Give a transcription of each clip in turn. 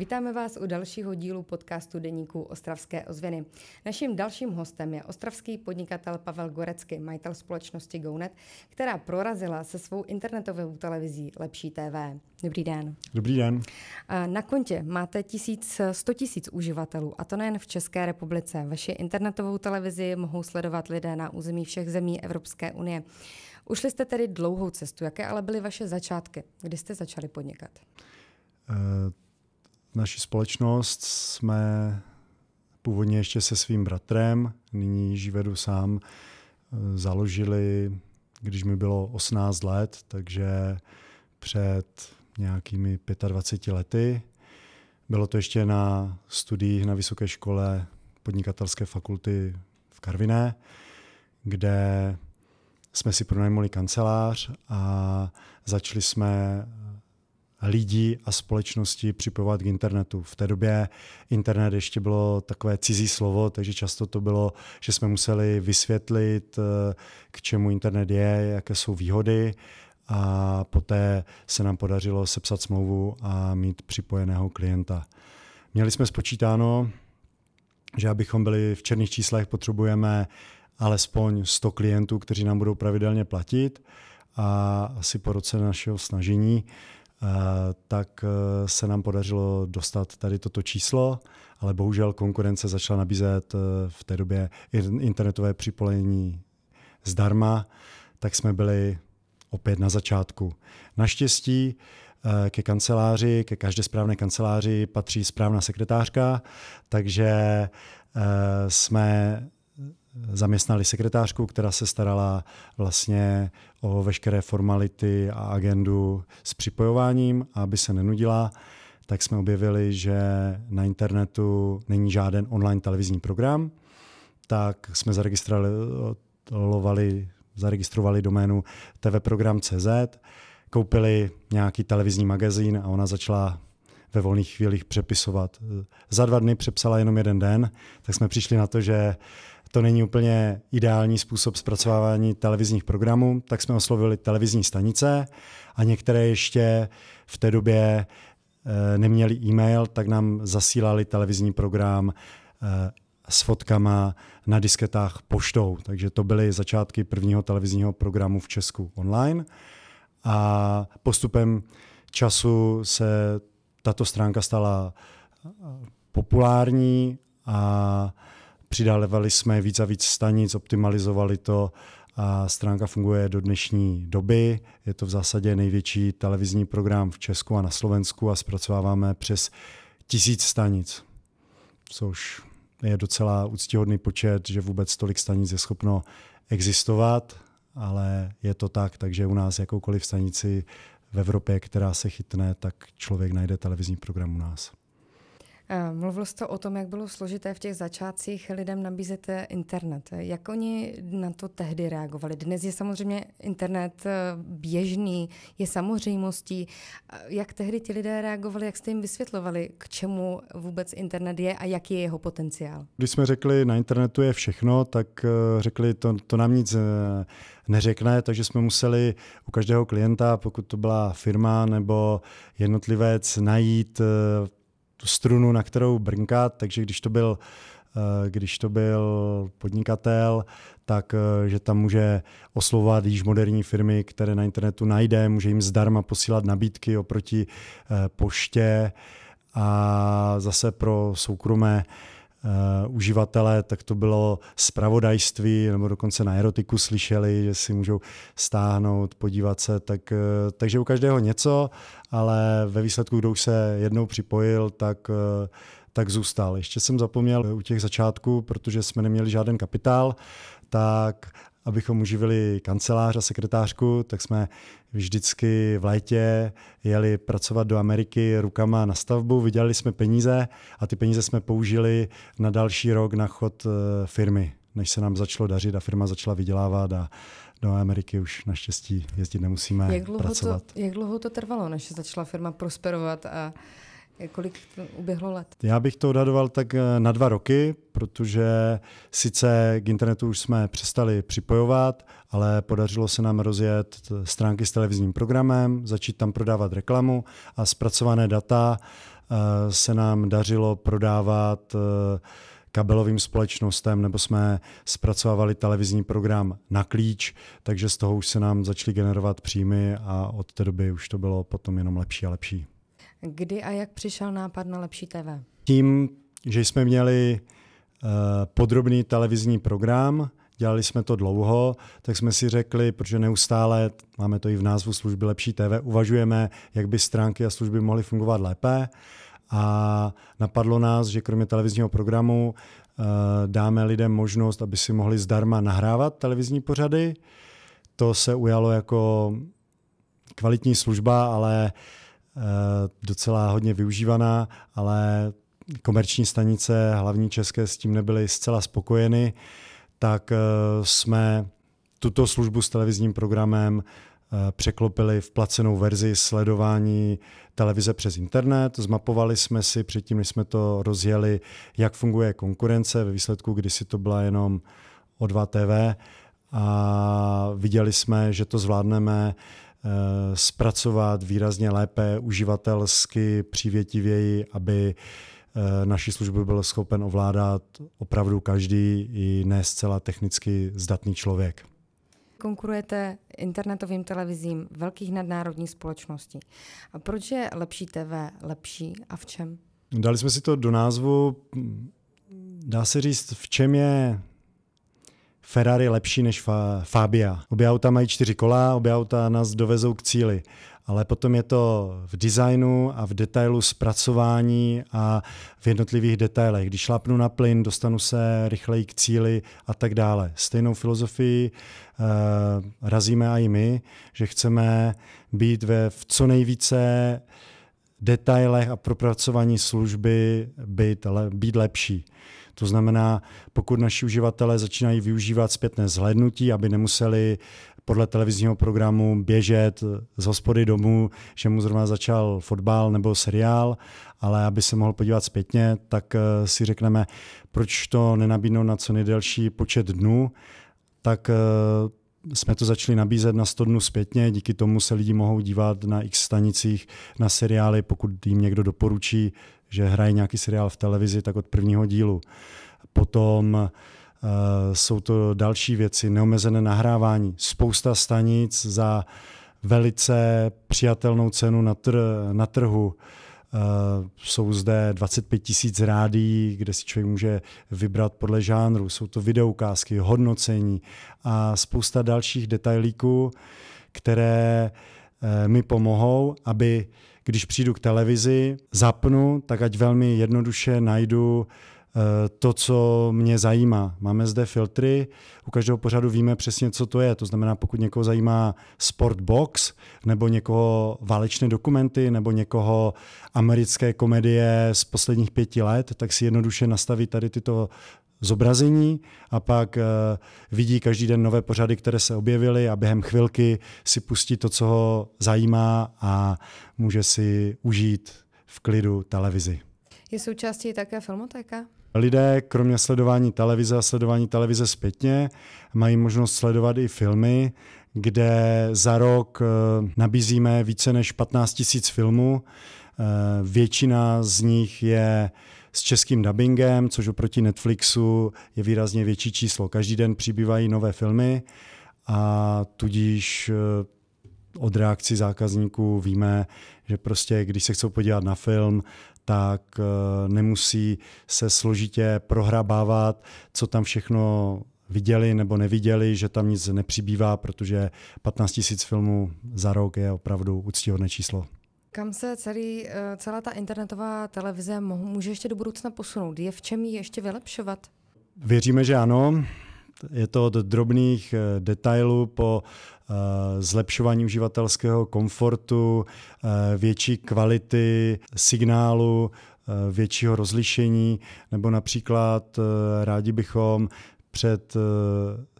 Vítáme vás u dalšího dílu podcastu Deníku Ostravské ozvěny. Naším dalším hostem je ostravský podnikatel Pavel Gorecky, majitel společnosti GoNet, která prorazila se svou internetovou televizí Lepší TV. Dobrý den. Dobrý den. Na kontě máte tisíc, 100 tisíc uživatelů, a to nejen v České republice. Vaši internetovou televizi mohou sledovat lidé na území všech zemí Evropské unie. Ušli jste tedy dlouhou cestu. Jaké ale byly vaše začátky? Kdy jste začali podnikat? Uh naši společnost jsme původně ještě se svým bratrem, nyní ji vedu sám, založili, když mi bylo 18 let, takže před nějakými 25 lety. Bylo to ještě na studiích na Vysoké škole podnikatelské fakulty v Karviné, kde jsme si pronajmuli kancelář a začali jsme lidí a společnosti připojovat k internetu. V té době internet ještě bylo takové cizí slovo, takže často to bylo, že jsme museli vysvětlit, eh, k čemu internet je, jaké jsou výhody a poté se nám podařilo sepsat smlouvu a mít připojeného klienta. Měli jsme spočítáno, že abychom byli v černých číslech, potřebujeme alespoň 100 klientů, kteří nám budou pravidelně platit a asi po roce našeho snažení tak eh, se nám podařilo dostat tady toto číslo, ale bohužel konkurence začala nabízet eh, v té době internetové připojení zdarma, tak jsme byli opět na začátku. Naštěstí eh, ke kanceláři, ke každé správné kanceláři patří správná sekretářka, takže jsme zaměstnali sekretářku, která se starala vlastně o veškeré formality a agendu s připojováním, aby se nenudila, tak jsme objevili, že na internetu není žádný online televizní program, tak jsme zaregistrovali, zaregistrovali doménu tvprogram.cz, koupili nějaký televizní magazín a ona začala ve volných chvílích přepisovat. Za dva dny přepsala jenom jeden den, tak jsme přišli na to, že to není úplně ideální způsob zpracovávání televizních programů, tak jsme oslovili televizní stanice a některé ještě v té době eh, neměli e-mail, tak nám zasílali televizní program eh, s fotkama na disketách poštou. Takže to byly začátky prvního televizního programu v Česku online. A postupem času se tato stránka stala eh, populární a Přidávali jsme víc a víc stanic, optimalizovali to a stránka funguje do dnešní doby. Je to v zásadě největší televizní program v Česku a na Slovensku a zpracováváme přes tisíc stanic, což je docela úctíhodný počet, že vůbec tolik stanic je schopno existovat, ale je to tak, takže u nás jakoukoliv stanici v Evropě, která se chytne, tak člověk najde televizní program u nás. Eh, mluvil jste o tom, jak bylo složité v těch začátcích lidem nabízet eh, internet. Jak oni na to tehdy reagovali? Dnes je samozřejmě internet eh, běžný, je samozřejmostí. Jak tehdy ti lidé reagovali, jak jste jim vysvětlovali, k čemu vůbec internet je a jaký je jeho potenciál? Když jsme řekli, na internetu je všechno, tak řekli, to, to nám nic neřekne, takže jsme museli u každého klienta, pokud to byla firma nebo jednotlivec, najít tu strunu, na kterou brnkat, takže když to byl eh, když to byl podnikatel, tak eh, že tam může oslovovat již moderní firmy, které na internetu najde, může jim zdarma posílat nabídky oproti eh, poště. A zase pro soukromé uh, uživatele, tak to bylo spravodajství, nebo dokonce na erotiku slyšeli, že si můžou stáhnout, podívat se, tak, uh, takže u každého něco, ale ve výsledku, kdo už se jednou připojil, tak, uh, tak zůstal. Ještě jsem zapomněl u těch začátků, protože jsme neměli žádný kapitál, tak abychom uživili kancelář a sekretářku, tak jsme vždycky v létě jeli pracovat do Ameriky rukama na stavbu, vydělali jsme peníze a ty peníze jsme použili na další rok na chod eh, firmy, než se nám začalo dařit a firma začala vydělávat a do Ameriky už naštěstí jezdit nemusíme jak dlouho pracovat. To, jak dlouho to trvalo, než začala firma prosperovat a Kolik uběhlo let? Já bych to odhadoval tak eh, na dva roky, protože sice k internetu už jsme přestali připojovat, ale podařilo se nám rozjet stránky s televizním programem, začít tam prodávat reklamu a zpracované data se nám dařilo prodávat kabelovým společnostem, nebo jsme zpracovávali televizní program na klíč, takže z toho už se nám začaly generovat příjmy a od té doby už to bylo potom jenom lepší a lepší. Kdy a jak přišel nápad na Lepší TV? Tím, že jsme měli uh, podrobný televizní program, dělali jsme to dlouho, tak jsme si řekli, protože neustále, máme to i v názvu služby Lepší TV, uvažujeme, jak by stránky a služby mohly fungovat lépe a napadlo nás, že kromě televizního programu uh, dáme lidem možnost, aby si mohli zdarma nahrávat televizní pořady. To se ujalo jako kvalitní služba, ale uh, docela hodně využívaná, ale komerční stanice, hlavní české, s tím nebyly zcela spokojeny, tak uh, jsme tuto službu s televizním programem Eh, překlopili v placenou verzi sledování televize přes internet. Zmapovali jsme si předtím, než jsme to rozjeli, jak funguje konkurence. Ve výsledku, kdy si to byla jenom o 2 TV a viděli jsme, že to zvládneme eh, zpracovat výrazně lépe, uživatelsky, přívětivěji, aby eh, naši službu byl schopen ovládat opravdu každý i ne zcela technicky zdatný člověk konkurujete internetovým televizím velkých nadnárodních společností. A proč je lepší TV lepší a v čem? Dali jsme si to do názvu, dá se říct, v čem je Ferrari lepší než Fabia. Obě auta mají čtyři kola, obě auta nás dovezou k cíli ale potom je to v designu a v detailu zpracování a v jednotlivých detailech. Když šlápnu na plyn, dostanu se rychleji k cíli a tak dále. Stejnou filozofii uh, razíme i my, že chceme být ve v co nejvíce detailech a propracování služby být, le, být lepší. To znamená, pokud naši uživatelé začínají využívat zpětné zhlédnutí, aby nemuseli podle televizního programu běžet z hospody domů, že mu zrovna začal fotbal nebo seriál, ale aby se mohl podívat zpětně, tak eh, si řekneme, proč to nenabídnout na co nejdelší počet dnů, tak eh, jsme to začali nabízet na 100 dnů zpětně, díky tomu se lidi mohou dívat na x stanicích na seriály, pokud jim někdo doporučí, že hraje nějaký seriál v televizi, tak od prvního dílu. Potom Eh, jsou to další věci, neomezené nahrávání, spousta stanic za velice přijatelnou cenu na, tr- na trhu. Uh, jsou zde 25 tisíc rádí, kde si člověk může vybrat podle žánru. Jsou to videoukázky, hodnocení a spousta dalších detailíků, které uh, mi pomohou, aby když přijdu k televizi, zapnu, tak ať velmi jednoduše najdu Eh, to, co mě zajímá. Máme zde filtry, u každého pořadu víme přesně, co to je. To znamená, pokud někoho zajímá Sportbox, nebo někoho válečné dokumenty, nebo někoho americké komedie z posledních pěti let, tak si jednoduše nastaví tady tyto zobrazení a pak uh, vidí každý den nové pořady, které se objevily a během chvilky si pustí to, co ho zajímá a může si užít v klidu televizi. Je součástí také filmotéka? Lidé, kromě sledování televize a sledování televize zpětně, mají možnost sledovat i filmy, kde za rok eh, nabízíme více než 15 000 filmů. Eh, většina z nich je s českým dubbingem, což oproti Netflixu je výrazně větší číslo. Každý den přibývají nové filmy a tudíž eh, od reakcí zákazníků víme, že prostě když se chcou podívat na film, tak eh, nemusí se složitě prohrabávat, co tam všechno viděli nebo neviděli, že tam nic nepřibývá, protože 15 000 filmů za rok je opravdu úctíhodné číslo. Kam se celý, eh, celá ta internetová televize může ještě do budoucna posunout? Je v čem ji ještě vylepšovat? Věříme, že ano. Je to od drobných eh, detailů po eh, zlepšování uživatelského komfortu, větší kvality signálu, většího rozlišení, nebo například rádi bychom před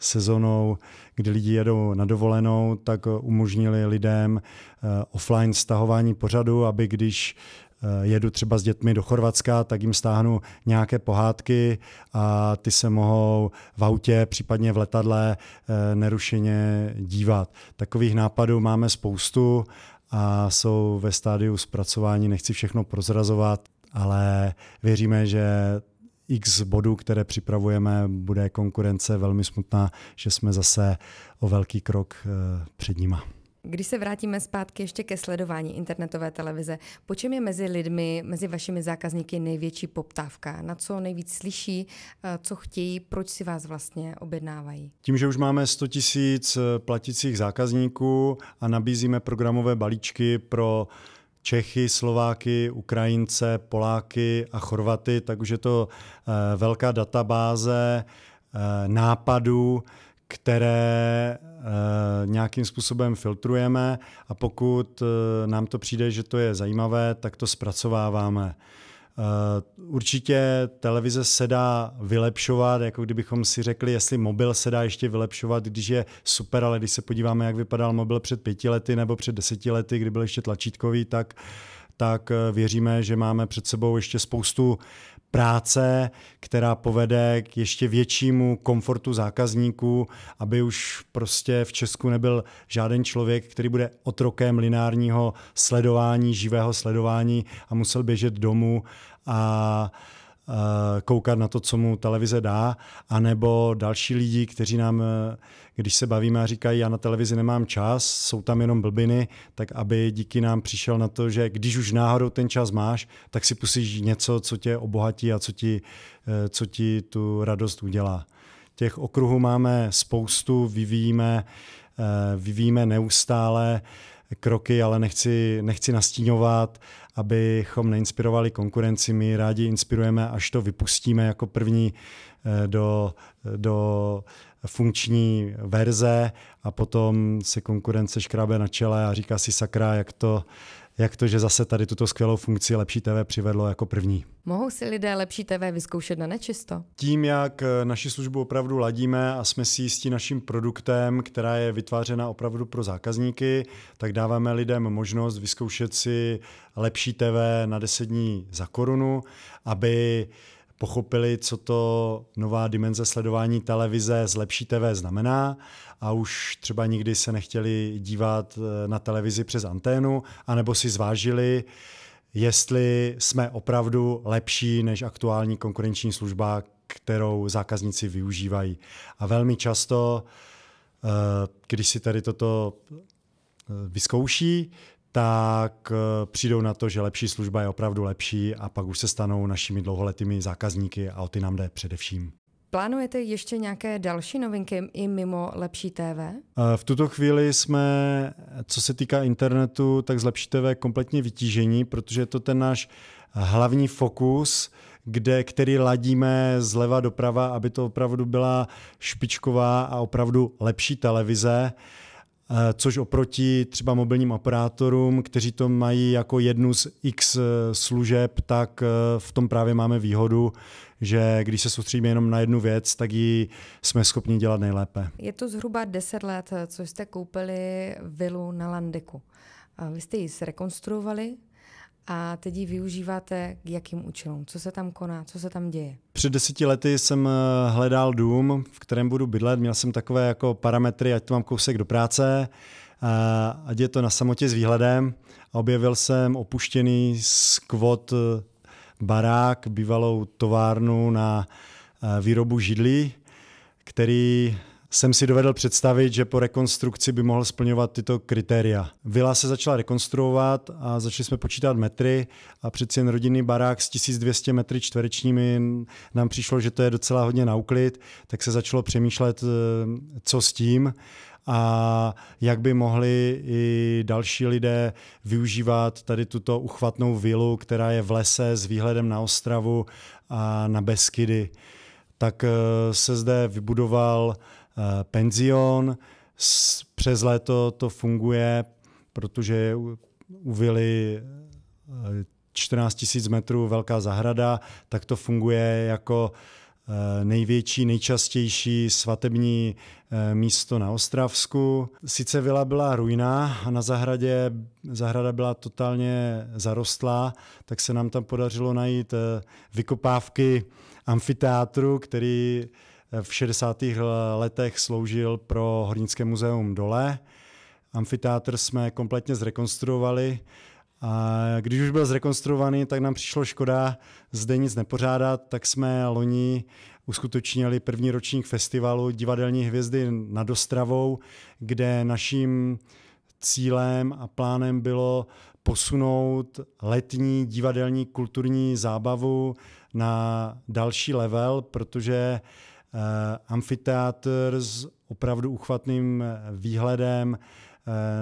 sezonou, kdy lidi jedou na dovolenou, tak umožnili lidem offline stahování pořadu, aby když Eh, jedu třeba s dětmi do Chorvatska, tak jim stáhnu nějaké pohádky a ty se mohou v autě, případně v letadle eh, nerušeně dívat. Takových nápadů máme spoustu a jsou ve stádiu zpracování, nechci všechno prozrazovat, ale věříme, že x bodů, které připravujeme, bude konkurence velmi smutná, že jsme zase o velký krok eh, před nima. Když se vrátíme zpátky ještě ke sledování internetové televize, po čem je mezi lidmi, mezi vašimi zákazníky největší poptávka? Na co nejvíc slyší, eh, co chtějí, proč si vás vlastně objednávají? Tím, že už máme 100 tisíc eh, platicích zákazníků a nabízíme programové balíčky pro Čechy, Slováky, Ukrajince, Poláky a Chorvaty, tak už je to eh, velká databáze nápadů, které nějakým způsobem filtrujeme a pokud nám to přijde, že to je zajímavé, tak to zpracováváme. Určitě televize se dá vylepšovat, jako kdybychom si řekli, jestli mobil se dá ještě vylepšovat, když je super, ale když se podíváme, jak vypadal mobil před pěti lety nebo před deseti lety, kdy byl ještě tlačítkový, tak tak věříme, že máme před sebou ještě spoustu práce, která povede k ještě většímu komfortu zákazníků, aby už prostě v Česku nebyl žádný člověk, který bude otrokem lineárního sledování, živého sledování a musel běžet domů. A koukat na to, co mu televize dá, anebo další lidi, kteří nám, když se bavíme a říkají, já na televizi nemám čas, jsou tam jenom blbiny, tak aby díky nám přišel na to, že když už náhodou ten čas máš, tak si pusíš něco, co tě obohatí a co ti, e, co ti tu radost udělá. Těch okruhů máme spoustu, vyvíjíme, vyvíjíme neustále kroky, ale nechci, nechci nastíňovat abychom neinspirovali konkurenci. My rádi inspirujeme, až to vypustíme jako první eh, do, do funkční verze a potom se konkurence škrábe na čele a říká si sakra, jak to, jak to, že zase tady tuto skvělou funkci Lepší TV přivedlo jako první. Mohou si lidé Lepší TV vyzkoušet na nečisto? Tím, jak eh, naši službu opravdu ladíme a jsme si jistí naším produktem, která je vytvářena opravdu pro zákazníky, tak dáváme lidem možnost vyzkoušet si Lepší TV na 10 dní za korunu, aby pochopili, co to nová dimenze sledování televize z lepší TV znamená a už třeba nikdy se nechtěli dívat eh, na televizi přes anténu, anebo si zvážili, jestli jsme opravdu lepší než aktuální konkurenční služba, kterou zákazníci využívají. A velmi často, eh, když si tady toto eh, vyzkouší, tak eh, přijdou na to, že lepší služba je opravdu lepší a pak už se stanou našimi dlouholetými zákazníky a o ty nám jde především. Plánujete ještě nějaké další novinky i mimo Lepší TV? Eh, v tuto chvíli jsme, co se týká internetu, tak z Lepší TV kompletně vytížení, protože je to ten náš hlavní fokus, kde, který ladíme zleva doprava, aby to opravdu byla špičková a opravdu lepší televize. Eh, což oproti třeba mobilním operátorům, kteří to mají jako jednu z x eh, služeb, tak eh, v tom právě máme výhodu, že když se soustředíme jenom na jednu věc, tak ji jsme schopni dělat nejlépe. Je to zhruba 10 let, co jste koupili vilu na Landeku. Vy jste ji zrekonstruovali, a teď ji využíváte k jakým účelům? Co se tam koná? Co se tam děje? Před deseti lety jsem eh, hledal dům, v kterém budu bydlet. Měl jsem takové jako parametry, ať to mám kousek do práce, ať je to na samotě s výhledem. A objevil jsem opuštěný skvot eh, barák, bývalou továrnu na eh, výrobu židlí, který jsem si dovedl představit, že po rekonstrukci by mohl splňovat tyto kritéria. Vila se začala rekonstruovat a začali jsme počítat metry a přeci jen rodinný barák s 1200 metry čtverečními nám přišlo, že to je docela hodně na uklid, tak se začalo přemýšlet, eh, co s tím a jak by mohli i další lidé využívat tady tuto uchvatnou vilu, která je v lese s výhledem na Ostravu a na Beskydy. Tak eh, se zde vybudoval penzion. Přes léto to funguje, protože u vily 14 000 metrů velká zahrada, tak to funguje jako eh, největší, nejčastější svatební eh, místo na Ostravsku. Sice vila byla ruiná a na zahradě zahrada byla totálně zarostlá, tak se nám tam podařilo najít vykopávky amfiteátru, který v 60. letech sloužil pro Hornické muzeum dole Amfiteátr jsme kompletně zrekonstruovali a když už byl zrekonstruovaný, tak nám přišlo škoda zde nic nepořádat, tak jsme loni uskutečnili první ročník festivalu Divadelní hvězdy nad Ostravou, kde naším cílem a plánem bylo posunout letní divadelní kulturní zábavu na další level, protože uh, amfiteátr s opravdu uchvatným výhledem uh,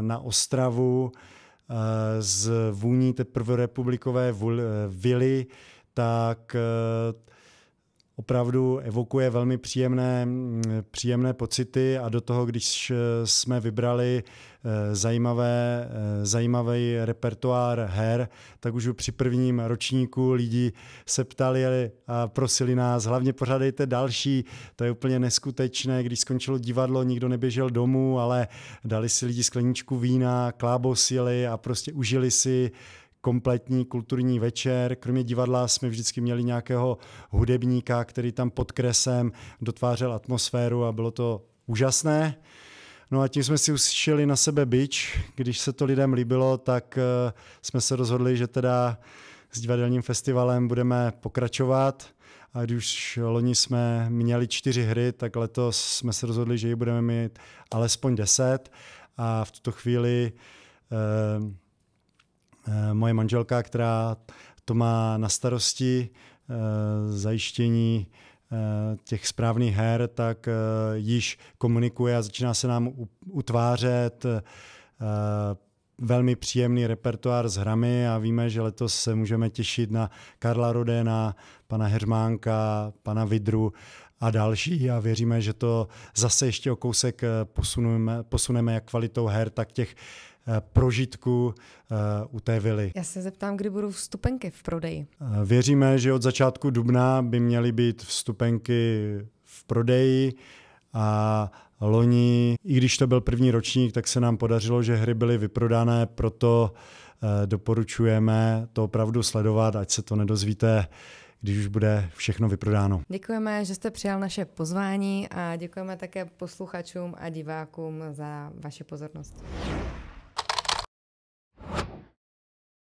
na Ostravu z vůní té prvorepublikové vily, tak opravdu evokuje velmi příjemné, příjemné pocity a do toho, když jsme vybrali eh, zajímavé, eh, zajímavý repertoár her, tak už při prvním ročníku lidi se ptali a prosili nás, hlavně pořádejte další, to je úplně neskutečné, když skončilo divadlo, nikdo neběžel domů, ale dali si lidi skleničku vína, klábosili a prostě užili si kompletní kulturní večer. Kromě divadla jsme vždycky měli nějakého hudebníka, který tam pod kresem dotvářel atmosféru a bylo to úžasné. No a tím jsme si uslyšeli na sebe byč. Když se to lidem líbilo, tak eh, jsme se rozhodli, že teda s divadelním festivalem budeme pokračovat. A když loni jsme měli čtyři hry, tak letos jsme se rozhodli, že ji budeme mít alespoň deset. A v tuto chvíli Eh, moje manželka, která to má na starosti, eh, zajištění eh, těch správných her, tak již komunikuje a začíná se nám utvářet velmi příjemný repertoár s hrami a víme, že letos se můžeme těšit na Karla Rodena, pana Heřmánka, pana Vidru a další a věříme, že to zase ještě o kousek posuneme, posuneme jak kvalitou her, tak těch Eh, prožitku eh, u té vily. Já se zeptám, kdy budou vstupenky v prodeji. Eh, věříme, že od začátku dubna by měly být vstupenky v prodeji a loni, i když to byl první ročník, tak se nám podařilo, že hry byly vyprodané, proto doporučujeme to opravdu sledovat, ať se to nedozvíte když už bude všechno vyprodáno. Děkujeme, že jste přijal naše pozvání a děkujeme také posluchačům a divákům za vaši pozornost.